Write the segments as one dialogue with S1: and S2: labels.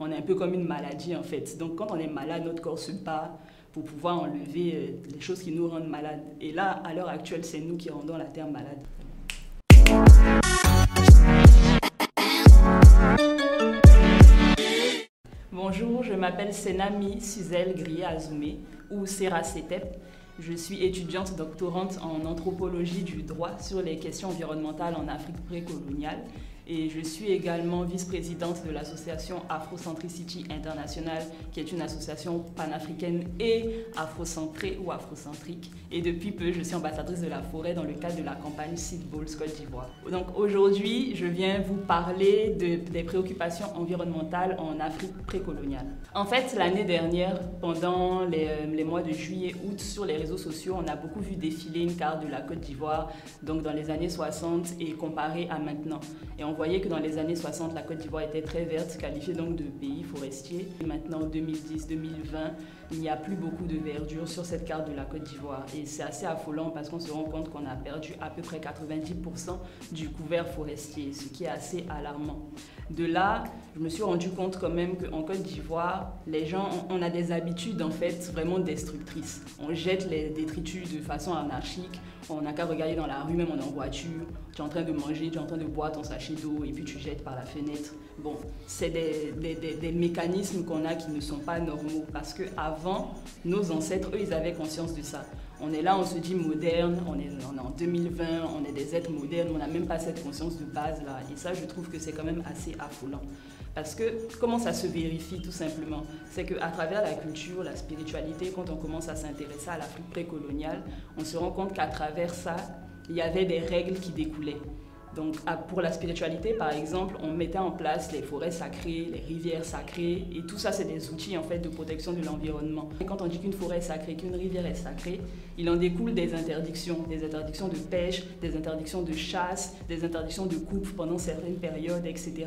S1: On est un peu comme une maladie en fait. Donc quand on est malade, notre corps se bat pour pouvoir enlever euh, les choses qui nous rendent malades. Et là, à l'heure actuelle, c'est nous qui rendons la terre malade. Bonjour, je m'appelle Senami Suzel Grié-Azoumé ou Sera Setep. Je suis étudiante doctorante en anthropologie du droit sur les questions environnementales en Afrique précoloniale et je suis également vice-présidente de l'association Afrocentricity International, qui est une association panafricaine et afrocentrée ou afrocentrique. Et depuis peu, je suis ambassadrice de la forêt dans le cadre de la campagne Seed Balls Côte d'Ivoire. Donc aujourd'hui, je viens vous parler de, des préoccupations environnementales en Afrique précoloniale. En fait, l'année dernière, pendant les, euh, mois de juillet, août, sur les réseaux sociaux, on a beaucoup vu défiler une carte de la Côte d'Ivoire, donc dans les années 60 et comparée à maintenant. Et voyait que dans les années 60, la Côte d'Ivoire était très verte, qualifiée donc de pays forestier. Et maintenant, 2010-2020, il n'y a plus beaucoup de verdure sur cette carte de la Côte d'Ivoire. Et c'est assez affolant parce qu'on se rend compte qu'on a perdu à peu près 90% du couvert forestier, ce qui est assez alarmant. De là, je me suis rendu compte quand même qu'en Côte d'Ivoire, les gens, on a des habitudes en fait vraiment destructrices. On jette les détritus de façon anarchique, on n'a qu'à regarder dans la rue, même on est en voiture, tu es en train de manger, tu es en train de boire ton sachet d'eau et puis tu jettes par la fenêtre. Bon, c'est des, des, mécanismes qu'on a qui ne sont pas normaux parce qu'avant, nos ancêtres, eux, ils avaient conscience de ça. On est là, on se dit moderne, on est, on est en 2020, on est des êtres modernes, on n'a même pas cette conscience de base là. Et ça, je trouve que c'est quand même assez affolant. Parce que comment ça se vérifie tout simplement? C'est qu'à travers la culture, la spiritualité, quand on commence à s'intéresser à l'Afrique précoloniale, on se rend compte qu'à travers ça, il y avait des règles qui découlaient. Donc pour la spiritualité, par exemple, on mettait en place les forêts sacrées, les rivières sacrées, et tout ça, c'est des outils en fait de protection de l'environnement. Et quand on dit qu'une forêt est sacrée, qu'une rivière est sacrée, il en découle des interdictions, des interdictions de pêche, des interdictions de chasse, des interdictions de coupe pendant certaines périodes, etc.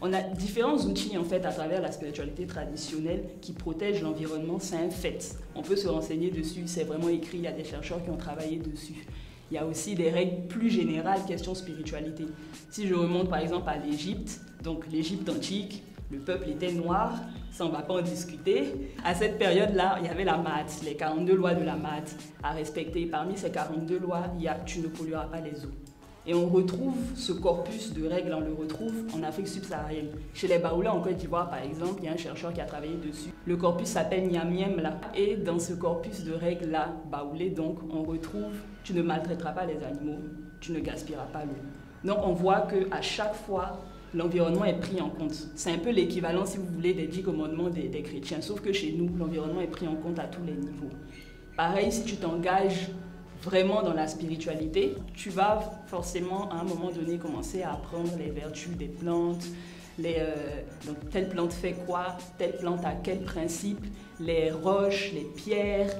S1: On a différents outils en fait à travers la spiritualité traditionnelle qui protègent l'environnement, c'est un fait. On peut se renseigner dessus, c'est vraiment écrit, il y a des chercheurs qui ont travaillé dessus. Il y a aussi des règles plus générales, question spiritualité. Si je remonte par exemple à l'Égypte, donc l'Égypte antique, le peuple était noir, ça on va pas en discuter. À cette période-là, il y avait la mat, les 42 lois de la mat à respecter. Parmi ces 42 lois, il y a tu ne pollueras pas les eaux. Et on retrouve ce corpus de règles, on le retrouve en Afrique subsaharienne. Chez les Baoulés en Côte d'Ivoire, par exemple, il y a un chercheur qui a travaillé dessus. Le corpus s'appelle Niam là. Et dans ce corpus de règles-là, Baoulé, donc, on retrouve tu ne maltraiteras pas les animaux, tu ne gaspilleras pas l'eau. Donc on voit qu'à chaque fois, l'environnement est pris en compte. C'est un peu l'équivalent, si vous voulez, des dix commandements des chrétiens, sauf que chez nous, l'environnement est pris en compte à tous les niveaux. Pareil, si tu t'engages vraiment dans la spiritualité, tu vas forcément à un moment donné commencer à apprendre les vertus des plantes, euh, donc telle plante fait quoi, telle plante a quel principe, les roches, les pierres,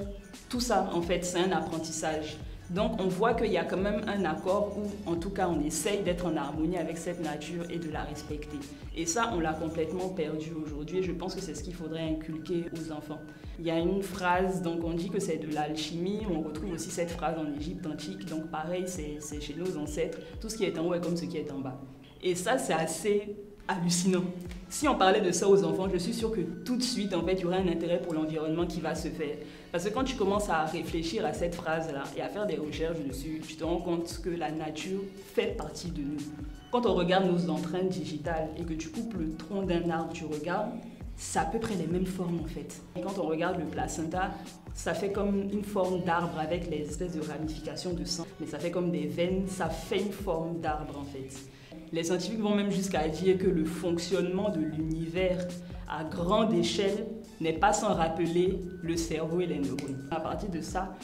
S1: tout ça en fait c'est un apprentissage. Donc on voit qu'il y a quand même un accord où en tout cas on essaye d'être en harmonie avec cette nature et de la respecter. Et ça on l'a complètement perdu aujourd'hui et je pense que c'est ce qu'il faudrait inculquer aux enfants. Il y a une phrase, donc on dit que c'est de l'alchimie, on retrouve aussi cette phrase en Égypte antique, donc pareil c'est chez nos ancêtres, tout ce qui est en haut est comme ce qui est en bas. Et ça c'est assez hallucinant. Si on parlait de ça aux enfants, je suis sûre que tout de suite, en fait, il y aurait un intérêt pour l'environnement qui va se faire. Parce que quand tu commences à réfléchir à cette phrase-là et à faire des recherches dessus, tu te rends compte que la nature fait partie de nous. Quand on regarde nos empreintes digitales et que tu coupes le tronc d'un arbre, tu regardes, c'est à peu près les mêmes formes en fait. Et quand on regarde le placenta, ça fait comme une forme d'arbre avec les espèces de ramifications de sang, mais ça fait comme des veines, ça fait une forme d'arbre en fait. Les scientifiques vont même jusqu'à dire que le fonctionnement de l'univers à grande échelle n'est pas sans rappeler le cerveau et les neurones. À partir de ça,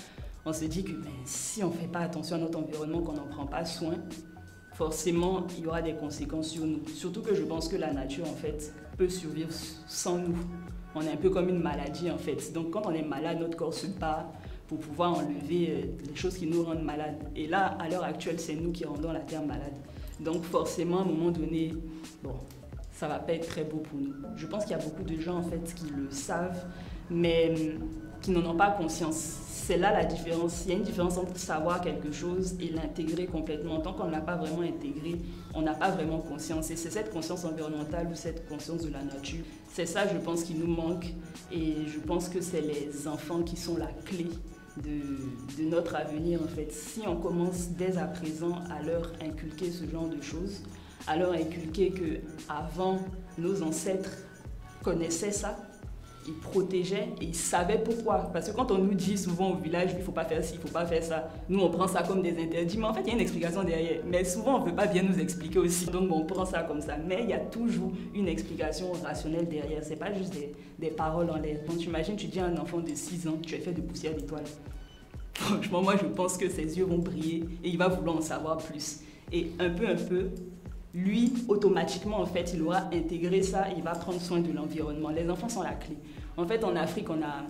S1: on se dit que ben, si on ne fait pas attention à notre environnement, qu'on n'en prend pas soin, forcément, il y aura des conséquences sur nous. Surtout que je pense que la nature, en fait, peut survivre sans nous. On est un peu comme une maladie, en fait. Donc, quand on est malade, notre corps se bat pour pouvoir enlever euh, les choses qui nous rendent malades. Et là, à l'heure actuelle, c'est nous qui rendons la Terre malade. Donc forcément, à un moment donné, bon, ça va pas être très beau pour nous. Je pense qu'il y a beaucoup de gens en fait qui le savent, mais qui n'en ont pas conscience. C'est là la différence. Il y a une différence entre savoir quelque chose et l'intégrer complètement. Tant qu'on ne l'a pas vraiment intégré, on n'a pas vraiment conscience. Et c'est cette conscience environnementale ou cette conscience de la nature. C'est ça, je pense, qui nous manque. Et je pense que c'est les enfants qui sont la clé de, notre avenir en fait. Si on commence dès à présent à leur inculquer ce genre de choses, à leur inculquer que avant nos ancêtres connaissaient ça, ils protégeaient et ils savaient pourquoi. Parce que quand on nous dit souvent au village, il ne faut pas faire ci, il faut pas faire ça, nous on prend ça comme des interdits, mais en fait il y a une explication derrière. Mais souvent on ne veut pas bien nous expliquer aussi, donc on prend ça comme ça. Mais il y a toujours une explication rationnelle derrière, c'est pas juste des, des, paroles en l'air. Donc tu imagines, tu dis à un enfant de 6 ans, tu es fait de poussière d'étoiles. Franchement, moi je pense que ses yeux vont briller et il va vouloir en savoir plus. Et un peu, un peu, lui, automatiquement, en fait, il aura intégré ça, il va prendre soin de l'environnement. Les enfants sont la clé. En fait, en Afrique, on a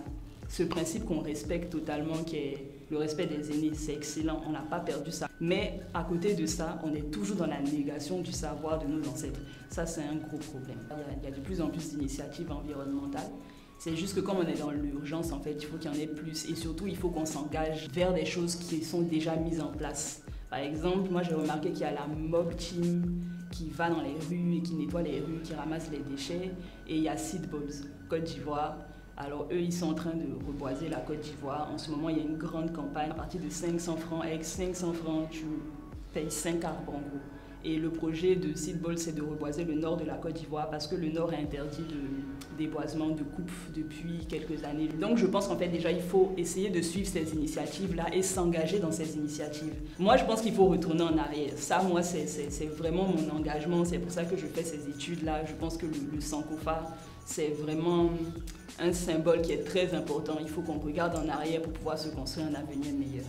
S1: ce principe qu'on respecte totalement, qui est le respect des aînés. C'est excellent, on n'a pas perdu ça. Mais à côté de ça, on est toujours dans la négation du savoir de nos ancêtres. Ça, c'est un gros problème. Il y, a, de plus en plus d'initiatives environnementales. C'est juste que comme on est dans l'urgence, en fait, il faut qu'il y en ait plus. Et surtout, il faut qu'on s'engage vers des choses qui sont déjà mises en place. Par exemple, moi, j'ai remarqué qu'il y a la Mob Team qui va dans les rues et qui nettoie les rues, qui ramasse les déchets. Et il y a Seed Côte d'Ivoire. Alors eux, ils sont en train de reboiser la Côte d'Ivoire. En ce moment, il y a une grande campagne. À partir de 500 francs, avec 500 francs, tu payes 5 arbres en gros. Et le projet de Seedball, c'est de reboiser le nord de la Côte d'Ivoire parce que le nord est interdit de déboisement, de coupe depuis quelques années. Donc je pense qu'en fait déjà, il faut essayer de suivre ces initiatives-là et s'engager dans ces initiatives. Moi, je pense qu'il faut retourner en arrière. Ça, moi, c'est vraiment mon engagement. C'est pour ça que je fais ces études-là. Je pense que le, le Sankofa, c'est vraiment un symbole qui est très important. Il faut qu'on regarde en arrière pour pouvoir se construire un avenir meilleur.